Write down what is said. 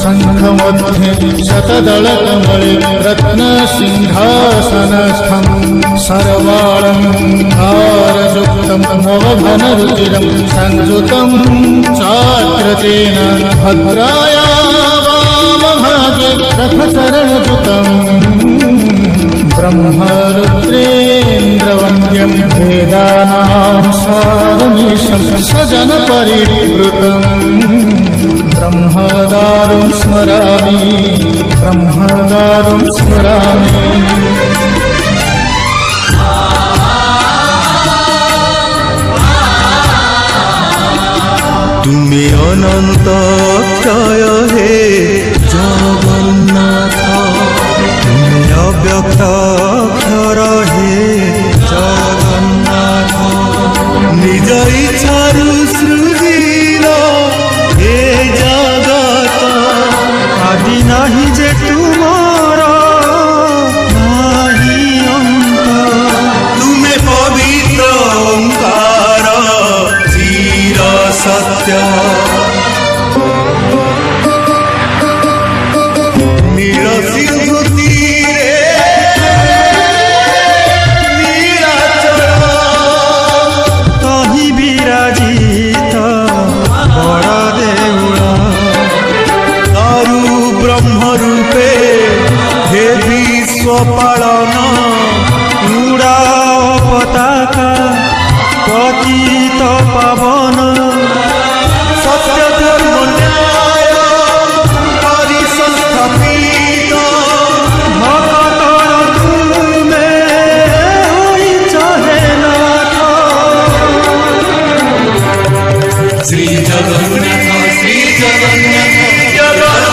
शङ्खमध्ये शतदलकमले रत्नसिंहासनस्थं सर्वाणं हारयुक्तमवभनरुचिरं संयुतं चात्र भद्राया वामभागे रथचरणयुतम् ब्रह्मरुद्रेन्द्रवन्द्यं वेदानां सारमीशं सजनपरिवृतम् ब्रह्मदारुं स्मरामि ब्रह्मदारुं स्मरामि তুমি অনন্ত ক্ষয় হে জগন্নাথ তুমি অব্যক্ত অক্ষর হে জগন্নাথ নিজ ইচ্ছারু সৃজিল ব্রহ্মরূপে হে বিশ্বপালন উড়া পতাকা পতিত পাবন। সত্য ধর্ম ন্যায় করি সংস্থাপিত ভকতর তুমে জগন্নাথ শ্রী জগন্নাথ জগন্নাথ।